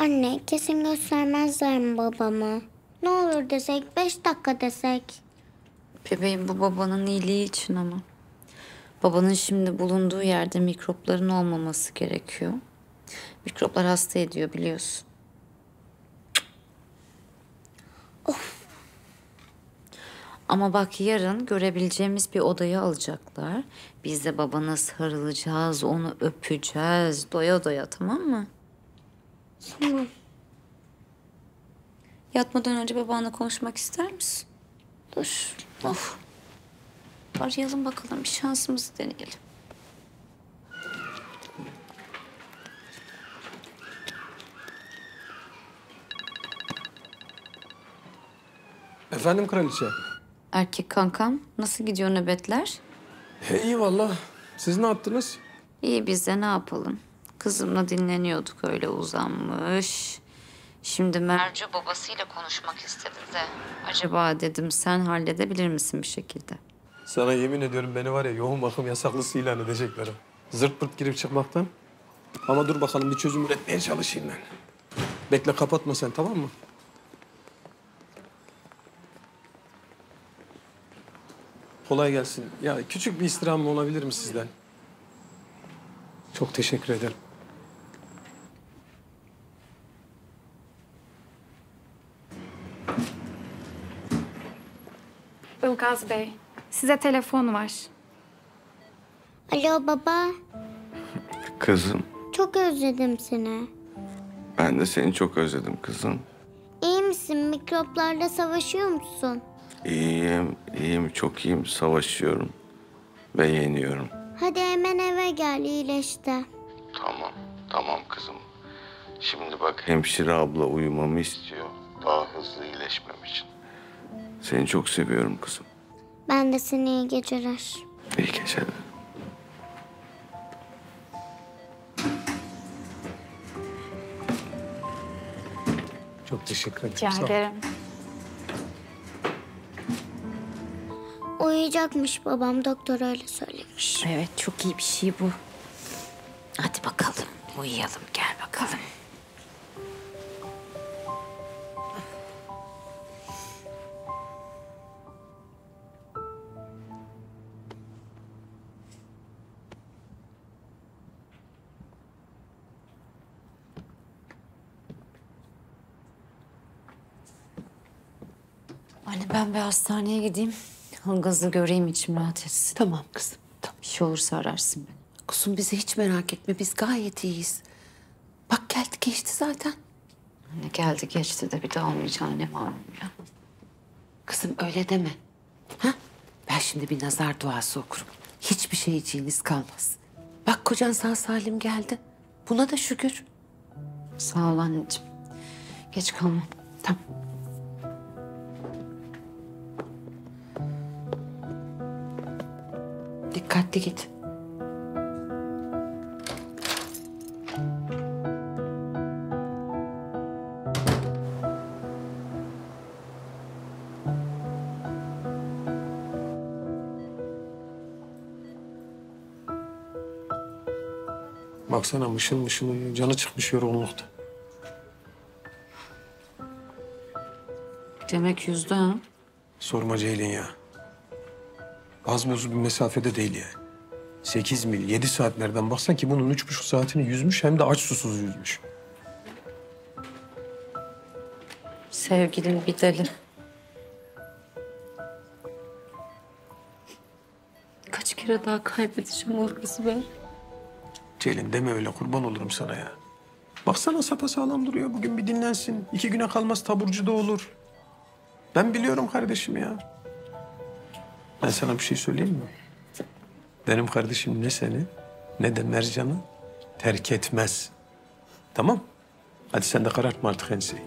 Anne kesin göstermezler mi babamı? Ne olur desek, beş dakika desek. Bebeğim bu babanın iyiliği için ama. Babanın şimdi bulunduğu yerde mikropların olmaması gerekiyor. Mikroplar hasta ediyor biliyorsun. Ama bak yarın görebileceğimiz bir odayı alacaklar. Biz de babana sarılacağız, onu öpeceğiz doya doya tamam mı? Tamam. Yatmadan önce babanla konuşmak ister misin? Dur. Of. Arayalım bakalım bir şansımızı deneyelim. Efendim kraliçe? Erkek kankam nasıl gidiyor nöbetler? He, iyi valla. Siz ne yaptınız? İyi biz de ne yapalım? Kızımla dinleniyorduk öyle uzanmış. Şimdi Mercu babasıyla konuşmak istedi de. Acaba dedim sen halledebilir misin bir şekilde? Sana yemin ediyorum beni var ya yoğun bakım yasaklısı ilan edecekler. Zırt pırt girip çıkmaktan. Ama dur bakalım bir çözüm üretmeye çalışayım ben. Bekle kapatma sen tamam mı? Kolay gelsin. Ya küçük bir istirham olabilir mi sizden? Çok teşekkür ederim. Ilgaz Bey, size telefon var. Alo baba, Kızım, çok özledim seni. ben de seni çok özledim kızım. İyi misin? Mikroplarla savaşıyor musun? İyiyim, iyiyim, çok iyiyim. Savaşıyorum ve yeniyorum. Hadi hemen eve gel, iyileşti. Tamam, tamam kızım. Şimdi bak hemşire abla uyumamı istiyor. Daha hızlı iyileşmem için. Seni çok seviyorum kızım. Ben de seni iyi geceler. İyi geceler. Çok teşekkür ederim. Rica Sağ ol. ederim. Uyuyacakmış babam, doktor öyle söylemiş. Evet çok iyi bir şey bu. Hadi bakalım uyuyalım gel bakalım. Anne ben bir hastaneye gideyim. Ilgaz'ı göreyim içim rahat etsin. Tamam kızım. Tamam. Bir şey olursa ararsın beni. Kuzum bizi hiç merak etme. Biz gayet iyiyiz. Bak geldi geçti zaten. Anne geldi geçti de bir daha olmayacağını ne malum ya. Kızım öyle deme. Ha? Ben şimdi bir nazar duası okurum. Hiçbir şeyciğiniz kalmaz. Bak kocan sağ salim geldi. Buna da şükür. Sağ ol anneciğim. Geç kalma. Tamam. Dikkatli git. Baksana mışıl mışıl uyuyor. Canı çıkmış yorgunlukta. Demek yüzde ha. Sorma Ceylin ya. Az buz bir mesafede değil yani. Sekiz mil, yedi saatlerden baksan ki bunun üç buçuk saatini yüzmüş hem de aç susuz yüzmüş. Sevgilim bir deli. Kaç kere daha kaybedeceğim o kızı ben? Ceylin deme öyle kurban olurum sana ya. Baksana sapasağlam duruyor. Bugün bir dinlensin. İki güne kalmaz taburcu da olur. Ben biliyorum kardeşim ya. Ben sana bir şey söyleyeyim mi? Benim kardeşim ne seni ne de Mercan'ı terk etmez. Tamam? Hadi sen de karartma artık enseyi.